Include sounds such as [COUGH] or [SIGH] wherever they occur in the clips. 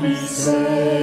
be safe.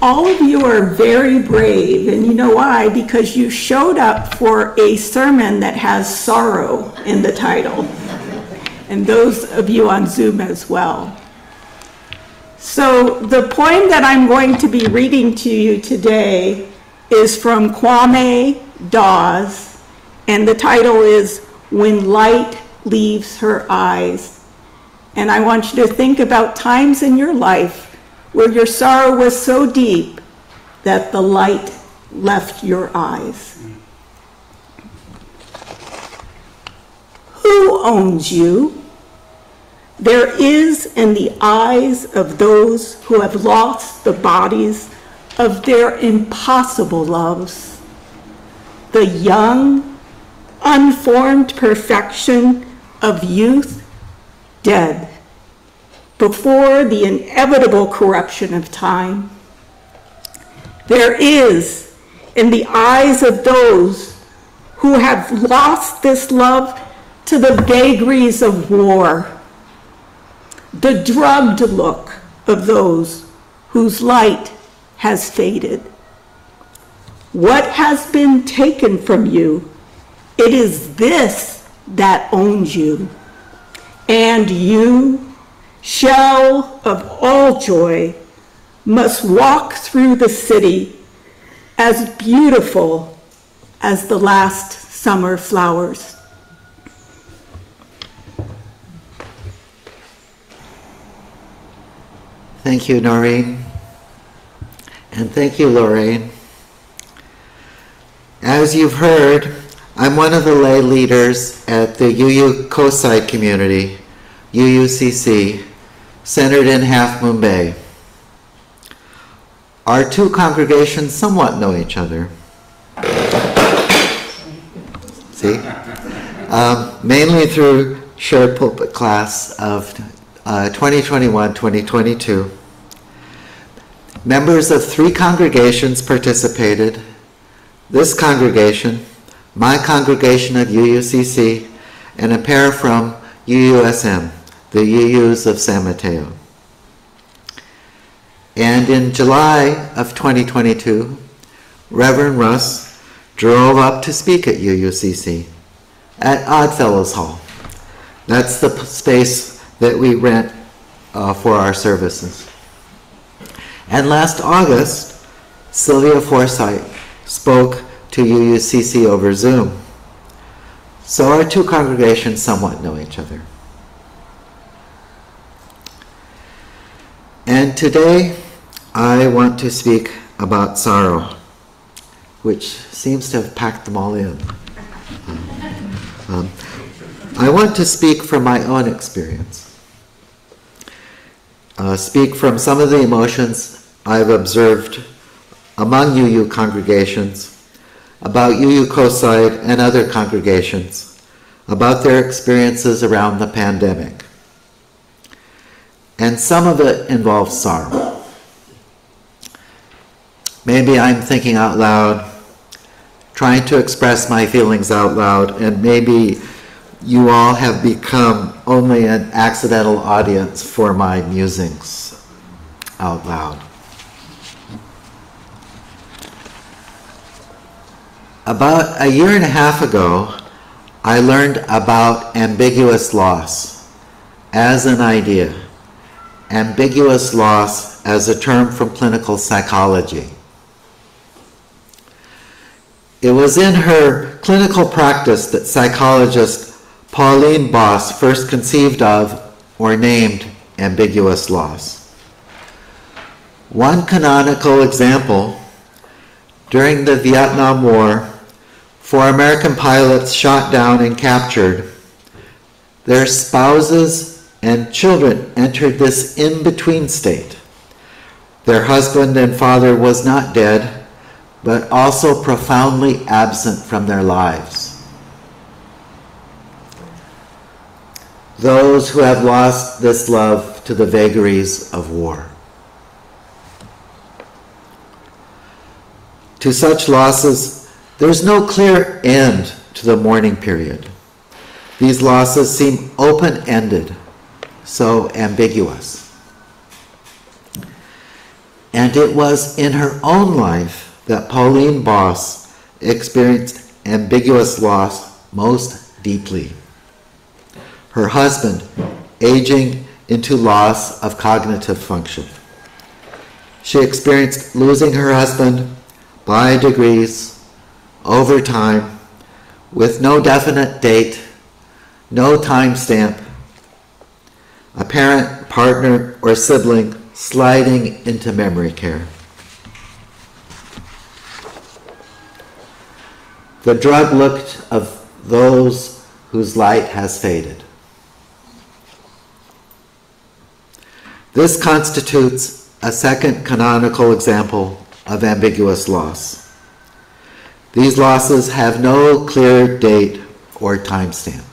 All of you are very brave, and you know why? Because you showed up for a sermon that has sorrow in the title, and those of you on Zoom as well. So the poem that I'm going to be reading to you today is from Kwame Dawes, and the title is When Light Leaves Her Eyes. And I want you to think about times in your life where your sorrow was so deep that the light left your eyes. Who owns you? There is in the eyes of those who have lost the bodies of their impossible loves. The young, unformed perfection of youth dead before the inevitable corruption of time. There is in the eyes of those who have lost this love to the vagaries of war, the drugged look of those whose light has faded. What has been taken from you? It is this that owns you. And you, shell of all joy, must walk through the city as beautiful as the last summer flowers. Thank you, Noreen. And thank you, Lorraine. As you've heard, I'm one of the lay leaders at the UU Coastside community, UUCC, centered in Half Moon Bay. Our two congregations somewhat know each other. See? Um, mainly through shared pulpit class of uh, 2021 2022. Members of three congregations participated. This congregation, my congregation at UUCC, and a pair from UUSM, the UUs of San Mateo. And in July of 2022, Reverend Russ drove up to speak at UUCC at Oddfellows Hall. That's the space that we rent uh, for our services. And last August, Sylvia Forsythe spoke to UUCC over Zoom. So our two congregations somewhat know each other. And today, I want to speak about sorrow, which seems to have packed them all in. [LAUGHS] Um, I want to speak from my own experience uh, speak from some of the emotions I've observed among UU congregations, about UU Coastside and other congregations, about their experiences around the pandemic. And some of it involves sorrow. Maybe I'm thinking out loud, trying to express my feelings out loud, and maybe you all have become only an accidental audience for my musings out loud. About a year and a half ago, I learned about ambiguous loss as an idea, ambiguous loss as a term from clinical psychology. It was in her clinical practice that psychologist Pauline Boss first conceived of or named ambiguous loss. One canonical example during the Vietnam War, four American pilots shot down and captured. Their spouses and children entered this in between state. Their husband and father was not dead, but also profoundly absent from their lives. Those who have lost this love to the vagaries of war. To such losses, there's no clear end to the mourning period. These losses seem open ended, so ambiguous. And it was in her own life that Pauline Boss experienced ambiguous loss most deeply. Her husband aging into loss of cognitive function. She experienced losing her husband by degrees, over time, with no definite date, no time stamp, a parent, partner, or sibling sliding into memory care. The drug looked of those whose light has faded. This constitutes a second canonical example of ambiguous loss. These losses have no clear date or timestamp.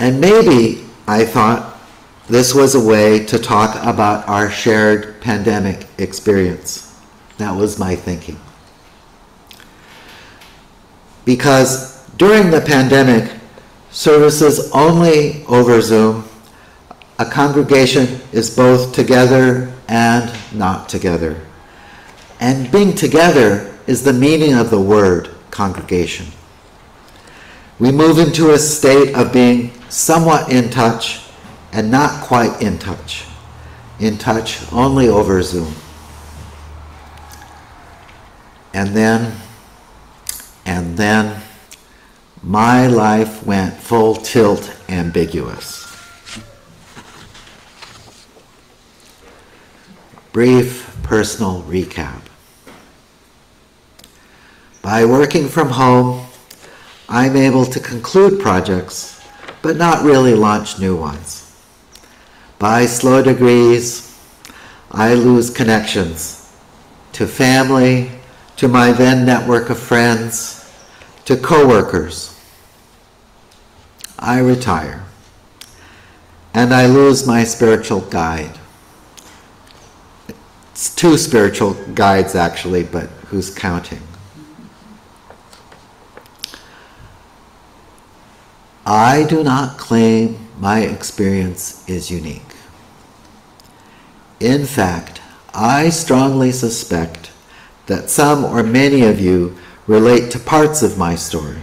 And maybe, I thought, this was a way to talk about our shared pandemic experience. That was my thinking. Because during the pandemic, services only over Zoom, a congregation is both together and not together. And being together is the meaning of the word congregation. We move into a state of being somewhat in touch and not quite in touch. In touch only over Zoom. And then, and then, my life went full tilt ambiguous. Brief personal recap. By working from home, I'm able to conclude projects, but not really launch new ones. By slow degrees, I lose connections to family, to my then network of friends, to coworkers. I retire, and I lose my spiritual guide. It's two spiritual guides, actually, but who's counting? I do not claim my experience is unique. In fact, I strongly suspect that some or many of you relate to parts of my story.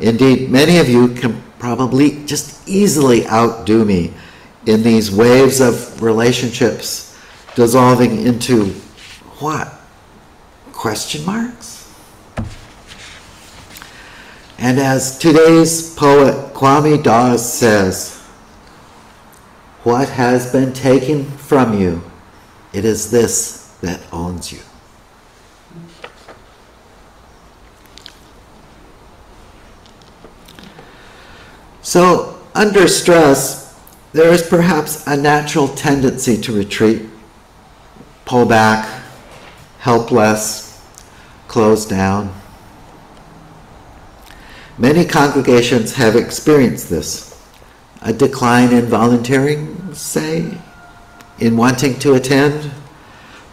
Indeed, many of you can probably just easily outdo me in these waves of relationships dissolving into what? Question marks? And as today's poet Kwame Dawes says, what has been taken from you, it is this that owns you. So, under stress, there is perhaps a natural tendency to retreat pull back, help less, close down. Many congregations have experienced this. A decline in volunteering, say, in wanting to attend,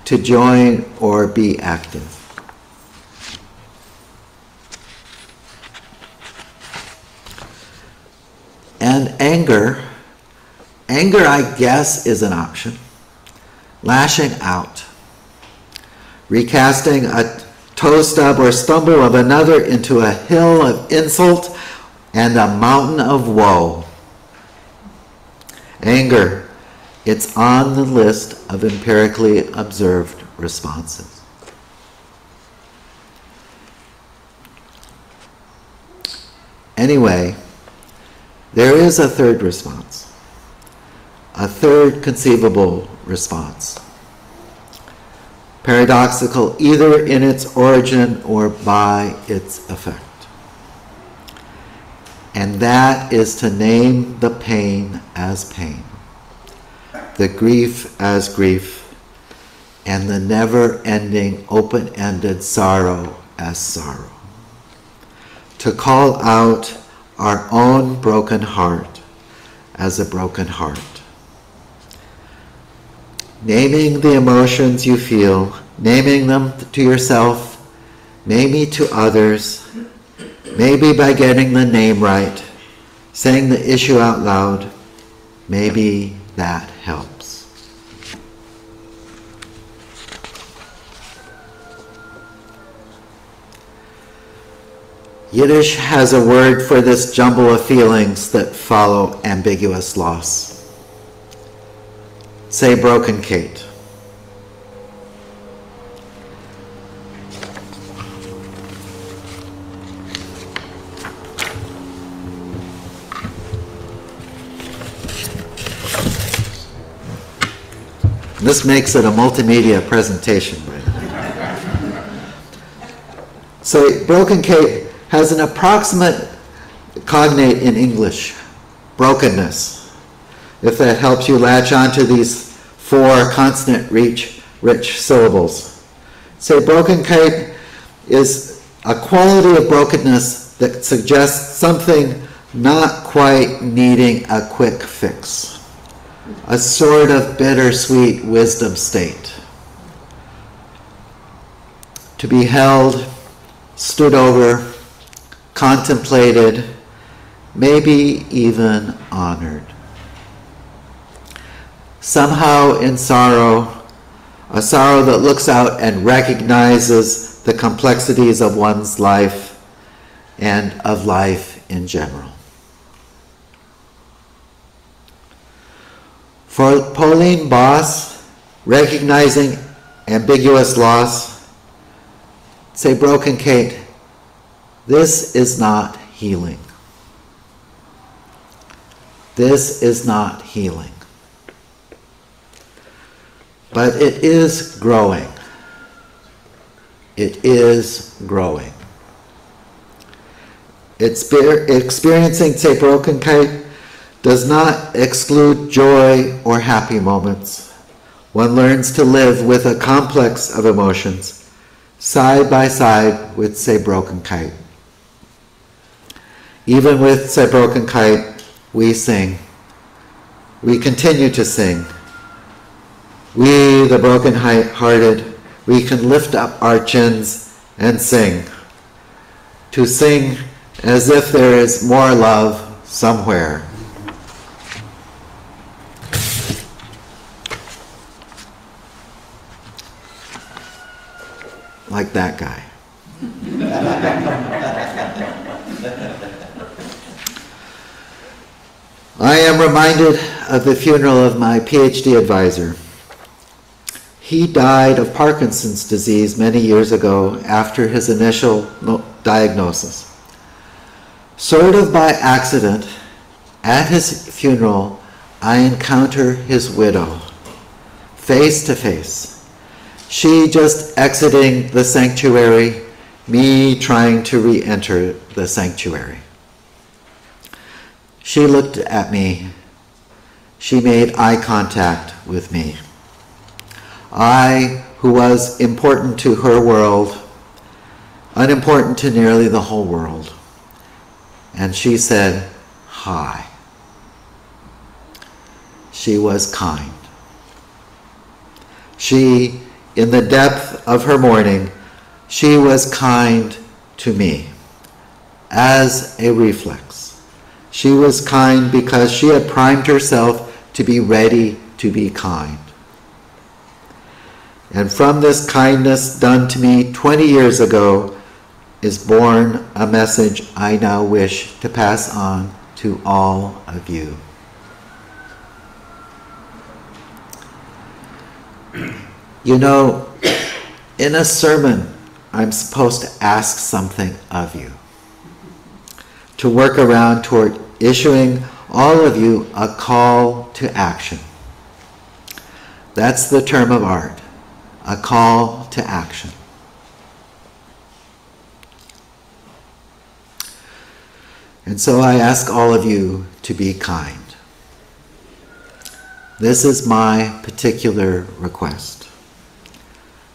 to join, or be active. And anger, anger, I guess, is an option lashing out, recasting a toe stub or stumble of another into a hill of insult and a mountain of woe. Anger, it's on the list of empirically observed responses. Anyway, there is a third response, a third conceivable response. Paradoxical either in its origin or by its effect. And that is to name the pain as pain, the grief as grief, and the never ending open ended sorrow as sorrow. To call out our own broken heart as a broken heart. Naming the emotions you feel, naming them to yourself, maybe to others, maybe by getting the name right, saying the issue out loud, maybe that helps. Yiddish has a word for this jumble of feelings that follow ambiguous loss. Say broken Kate. This makes it a multimedia presentation. so broken Kate has an approximate cognate in English, brokenness. If that helps you latch onto these four consonant reach rich syllables. So broken kite is a quality of brokenness that suggests something not quite needing a quick fix a sort of bittersweet wisdom state. To be held, stood over, contemplated, maybe even honored. Somehow in sorrow, a sorrow that looks out and recognizes the complexities of one's life and of life in general. For Pauline Boss, recognizing ambiguous loss, say, Broken Kate, this is not healing. This is not healing. But it is growing. It is growing. It's experiencing, Kate does not exclude joy or happy moments. One learns to live with a complex of emotions, side by side with, say, broken kite. Even with, say, broken kite, we sing. We continue to sing. We, the broken hearted, we can lift up our chins and sing. To sing as if there is more love somewhere. like that guy. [LAUGHS] I am reminded of the funeral of my PhD advisor. He died of Parkinson's disease many years ago after his initial diagnosis. Sort of by accident, at his funeral, I encounter his widow, face to face. She just exiting the sanctuary, me trying to re enter the sanctuary. She looked at me. She made eye contact with me. I, who was important to her world, unimportant to nearly the whole world. And she said, Hi. She was kind. She in the depth of her mourning, she was kind to me as a reflex. She was kind because she had primed herself to be ready to be kind. And from this kindness done to me 20 years ago, is born a message I now wish to pass on to all of you. You know, in a sermon, I'm supposed to ask something of you. To work around toward issuing all of you a call to action. That's the term of art, a call to action. And so I ask all of you to be kind. This is my particular request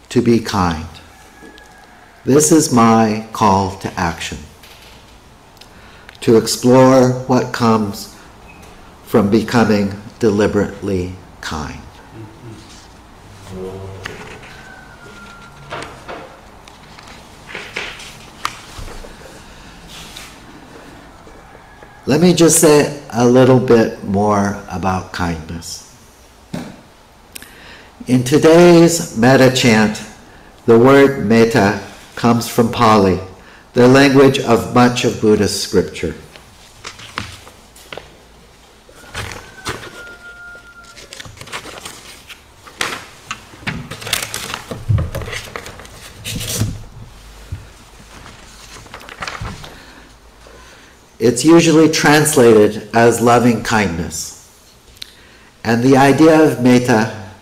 to be kind. This is my call to action to explore what comes from becoming deliberately kind. Let me just say a little bit more about kindness. In today's metta chant, the word metta comes from Pali, the language of much of Buddhist scripture. It's usually translated as loving kindness. And the idea of metta,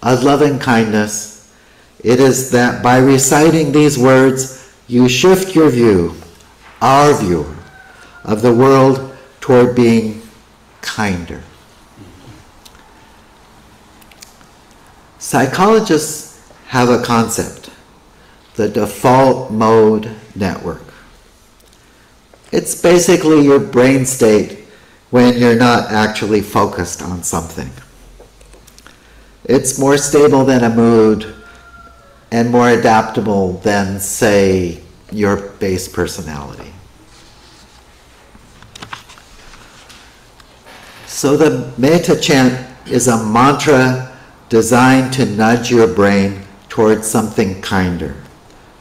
of loving kindness, it is that by reciting these words, you shift your view, our view, of the world toward being kinder. Psychologists have a concept, the default mode network. It's basically your brain state when you're not actually focused on something. It's more stable than a mood and more adaptable than, say, your base personality. So the Metta chant is a mantra designed to nudge your brain towards something kinder,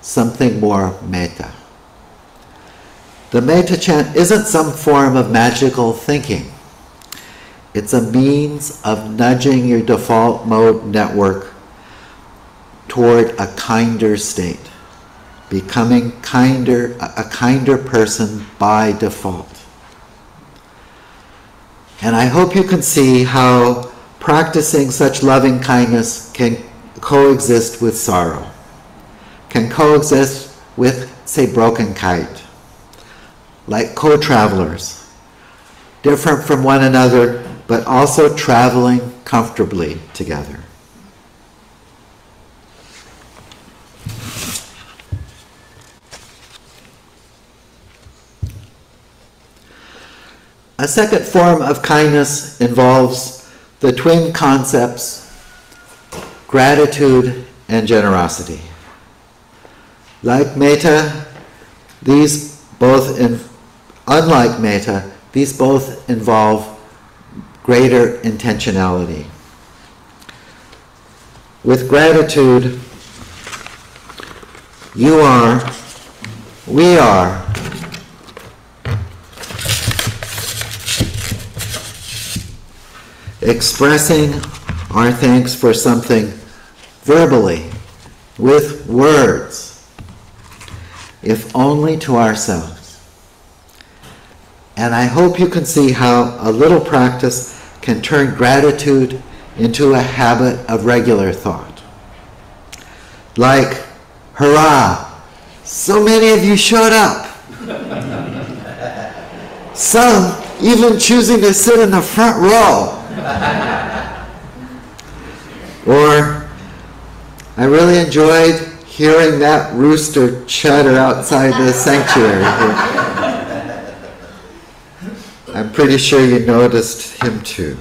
something more metta. The Metta chant isn't some form of magical thinking. It's a means of nudging your default mode network toward a kinder state, becoming kinder, a kinder person by default. And I hope you can see how practicing such loving kindness can coexist with sorrow, can coexist with, say, broken kite like co travelers, different from one another, but also traveling comfortably together. A second form of kindness involves the twin concepts gratitude and generosity. Like metta, these both in, Unlike metta, these both involve greater intentionality. With gratitude, you are, we are, expressing our thanks for something verbally, with words, if only to ourselves. And I hope you can see how a little practice can turn gratitude into a habit of regular thought. Like, hurrah, so many of you showed up. Some even choosing to sit in the front row. or, I really enjoyed hearing that rooster chatter outside the sanctuary. I'm pretty sure you noticed him too.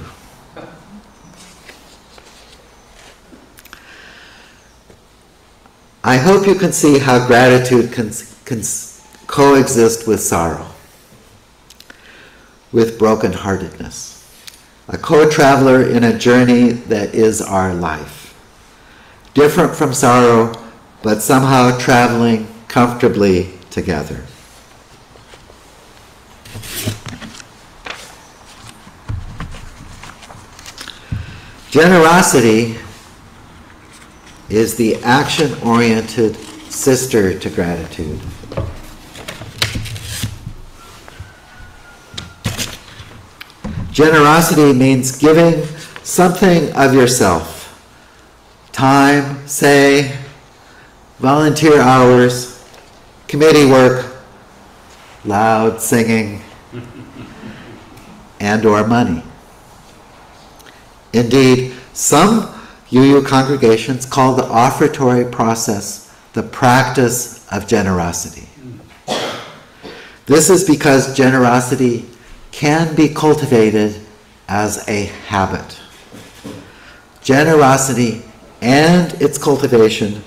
I hope you can see how gratitude can, can coexist with sorrow, with brokenheartedness. A co-traveler in a journey that is our life. Different from sorrow, but somehow traveling comfortably together. Generosity is the action oriented sister to gratitude. Generosity means giving something of yourself time, say, volunteer hours, committee work, loud singing, [LAUGHS] and or money. Indeed, some UU congregations call the offertory process the practice of generosity. This is because generosity can be cultivated as a habit. Generosity and its cultivation,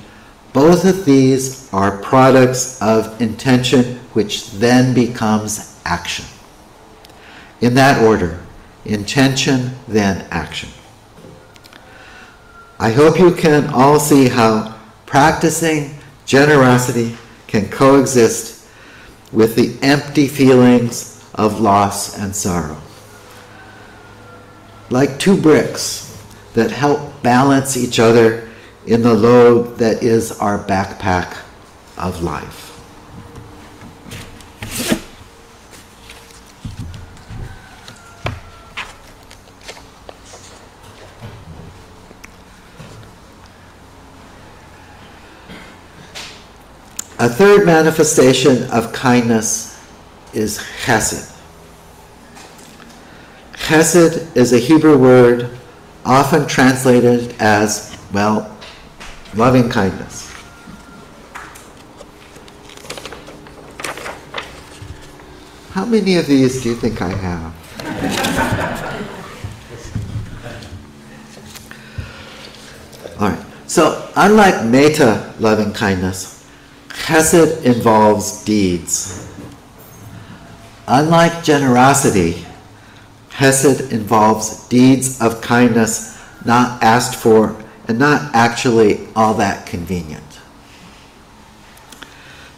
both of these are products of intention, which then becomes action. In that order, intention, then action. I hope you can all see how practicing generosity can coexist with the empty feelings of loss and sorrow. Like two bricks that help balance each other in the load that is our backpack of life. A third manifestation of kindness is chesed. Chesed is a Hebrew word often translated as, well, loving kindness. How many of these do you think I have? All right. So, unlike metta loving kindness, chesed involves deeds. Unlike generosity, chesed involves deeds of kindness not asked for and not actually all that convenient.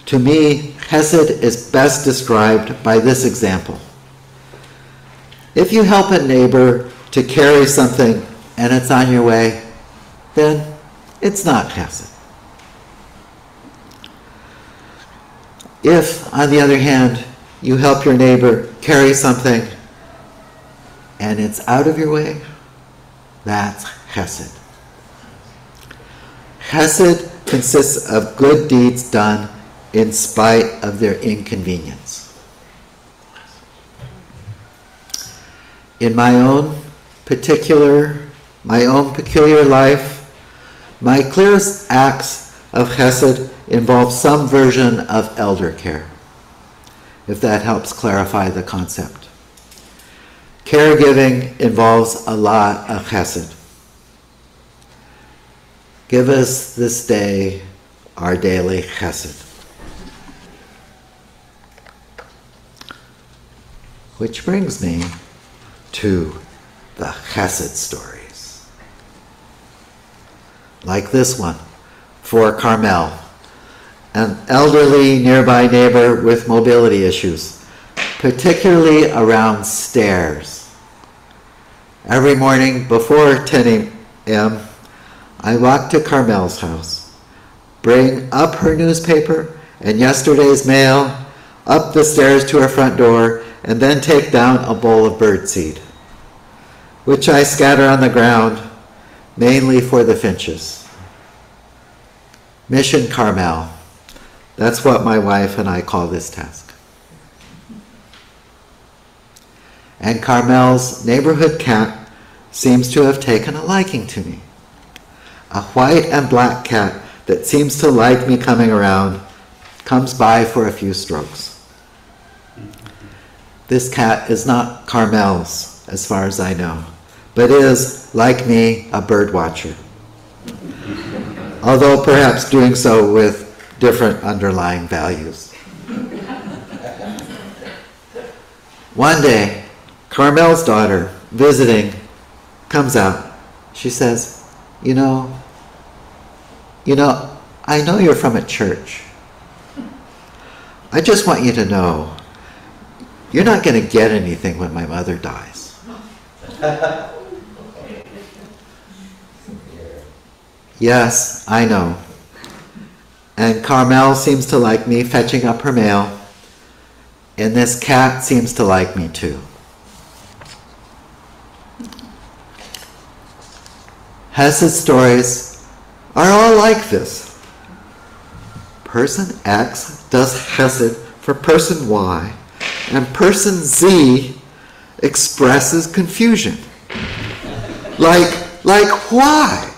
To me, chesed is best described by this example. If you help a neighbor to carry something and it's on your way, then it's not chesed. If, on the other hand, you help your neighbor carry something and it's out of your way, that's chesed. Chesed consists of good deeds done in spite of their inconvenience. In my own particular, my own peculiar life, my clearest acts of chesed involve some version of elder care, if that helps clarify the concept. Caregiving involves a lot of chesed. Give us this day our daily chesed. Which brings me to the chesed stories. Like this one for Carmel, an elderly nearby neighbor with mobility issues, particularly around stairs. Every morning before 10 a.m., I walk to Carmel's house, bring up her newspaper and yesterday's mail, up the stairs to her front door, and then take down a bowl of birdseed, which I scatter on the ground, mainly for the finches. Mission Carmel. That's what my wife and I call this task. And Carmel's neighborhood cat seems to have taken a liking to me. A white and black cat that seems to like me coming around comes by for a few strokes. This cat is not Carmel's, as far as I know, but is, like me, a bird watcher. Although perhaps doing so with different underlying values. One day, Carmel's daughter, visiting, comes out. She says, You know, you know, I know you're from a church. I just want you to know you're not going to get anything when my mother dies. [LAUGHS] yes, I know. And Carmel seems to like me fetching up her mail. And this cat seems to like me too. Hesed stories are all like this. Person X does Hesed for person Y, and person Z expresses confusion. Like, like why?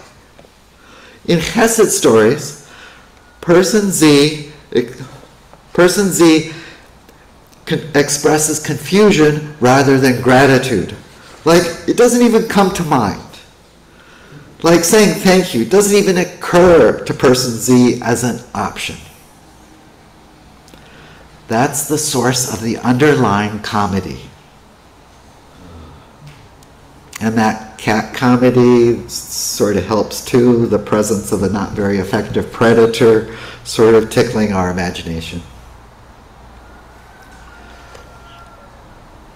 In Hesed stories, person Z, person Z expresses confusion rather than gratitude. Like, it doesn't even come to mind. Like saying thank you doesn't even occur to person Z as an option. That's the source of the underlying comedy. And that cat comedy sort of helps too, the presence of a not very effective predator sort of tickling our imagination.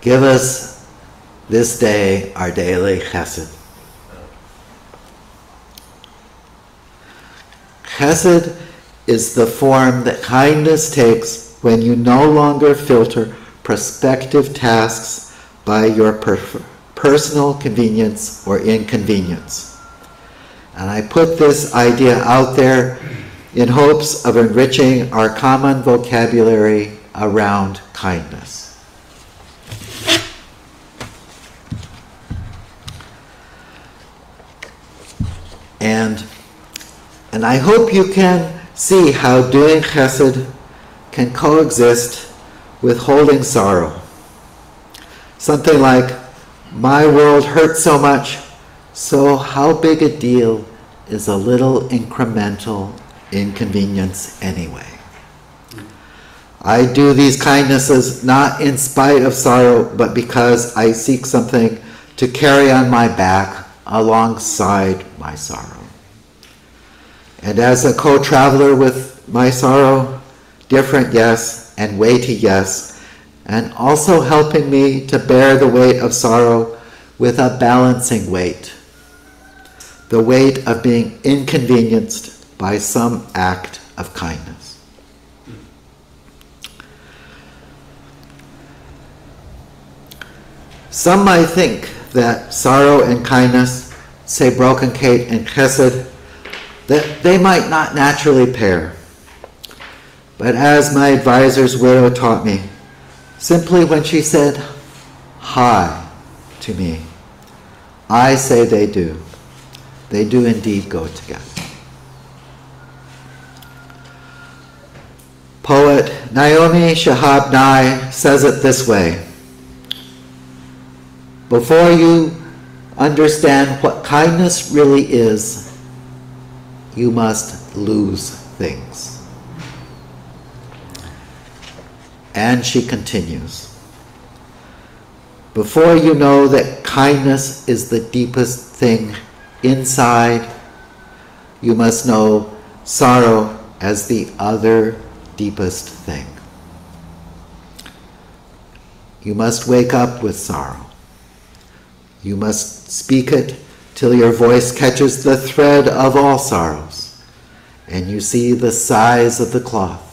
Give us this day our daily chesed. Chesed is the form that kindness takes when you no longer filter prospective tasks by your per- personal convenience or inconvenience. And I put this idea out there in hopes of enriching our common vocabulary around kindness. And, and I hope you can see how doing chesed can coexist with holding sorrow. Something like, my world hurts so much, so how big a deal is a little incremental inconvenience anyway? I do these kindnesses not in spite of sorrow, but because I seek something to carry on my back alongside my sorrow. And as a co traveler with my sorrow, different yes and weighty yes, and also helping me to bear the weight of sorrow with a balancing weight the weight of being inconvenienced by some act of kindness. Some might think that sorrow and kindness, say broken Kate and chesed, that they might not naturally pair. But as my advisor's widow taught me, simply when she said hi to me, I say they do. They do indeed go together. Poet Naomi Shihab Nye says it this way Before you understand what kindness really is, you must lose things. And she continues Before you know that kindness is the deepest thing inside, you must know sorrow as the other deepest thing. You must wake up with sorrow. You must speak it till your voice catches the thread of all sorrows and you see the size of the cloth.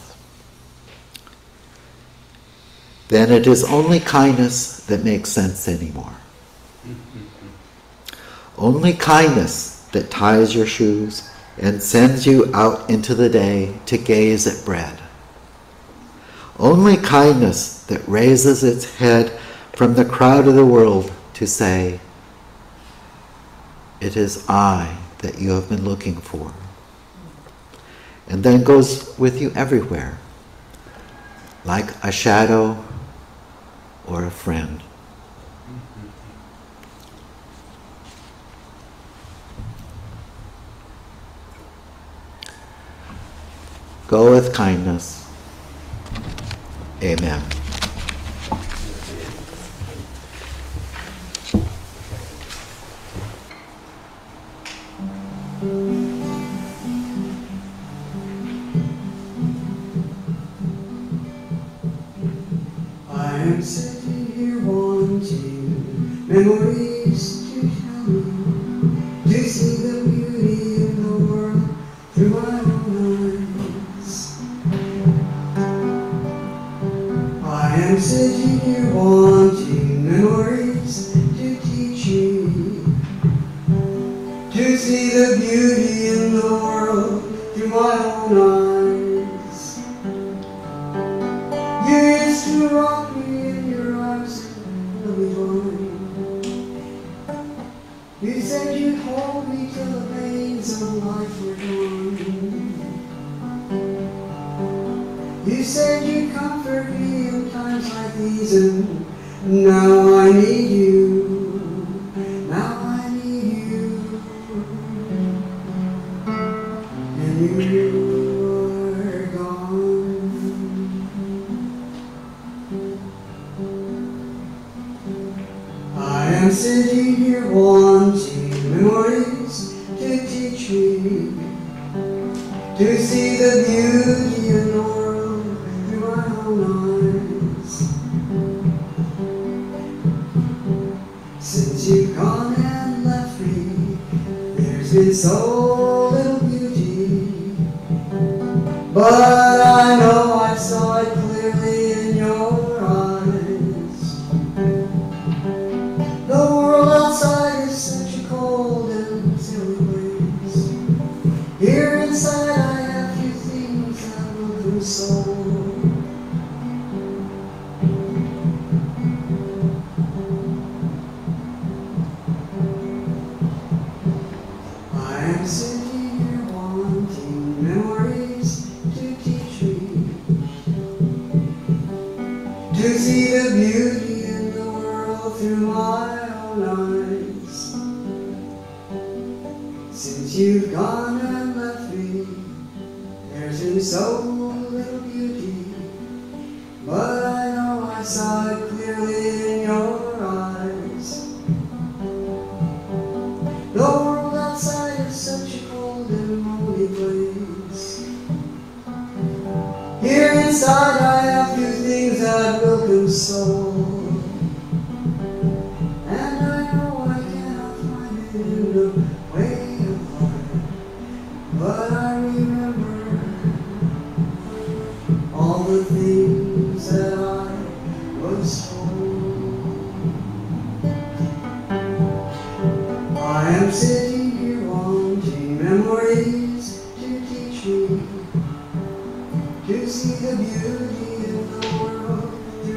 Then it is only kindness that makes sense anymore. Only kindness that ties your shoes and sends you out into the day to gaze at bread. Only kindness that raises its head from the crowd of the world to say, It is I that you have been looking for. And then goes with you everywhere, like a shadow or a friend. Go with kindness. Amen. comfort me in times like these, and now I need you.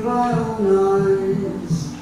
brown eyes.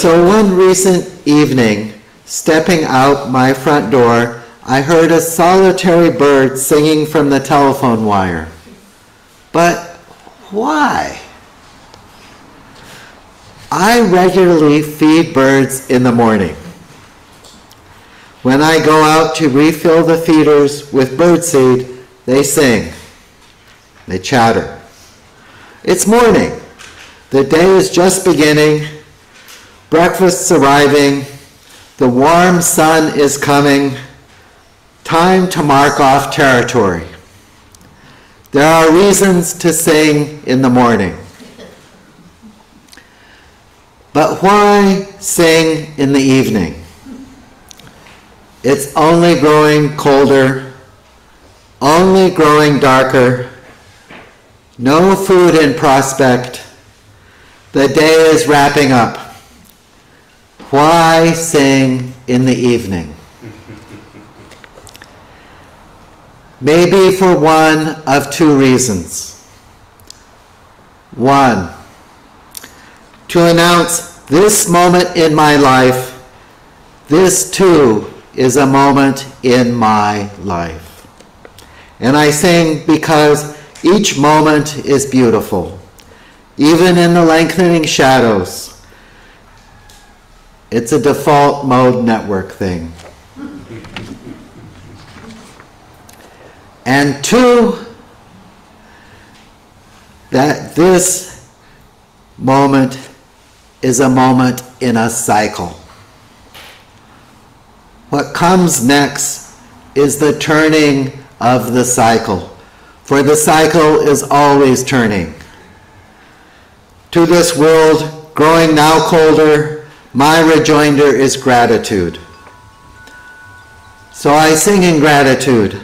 So one recent evening, stepping out my front door, I heard a solitary bird singing from the telephone wire. But why? I regularly feed birds in the morning. When I go out to refill the feeders with birdseed, they sing. They chatter. It's morning. The day is just beginning Breakfast's arriving. The warm sun is coming. Time to mark off territory. There are reasons to sing in the morning. But why sing in the evening? It's only growing colder, only growing darker, no food in prospect. The day is wrapping up. Why sing in the evening? [LAUGHS] Maybe for one of two reasons. One, to announce this moment in my life, this too is a moment in my life. And I sing because each moment is beautiful, even in the lengthening shadows. It's a default mode network thing. And two, that this moment is a moment in a cycle. What comes next is the turning of the cycle, for the cycle is always turning. To this world growing now colder, my rejoinder is gratitude. So I sing in gratitude.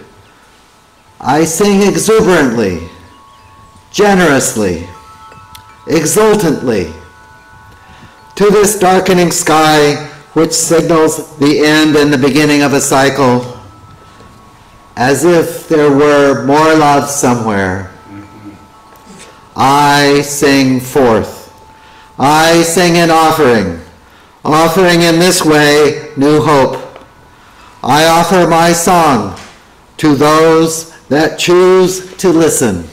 I sing exuberantly, generously, exultantly. To this darkening sky, which signals the end and the beginning of a cycle, as if there were more love somewhere. I sing forth. I sing in offering, offering in this way new hope. I offer my song to those that choose to listen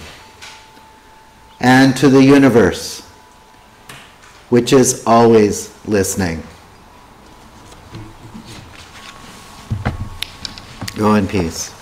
and to the universe, which is always listening. Go in peace.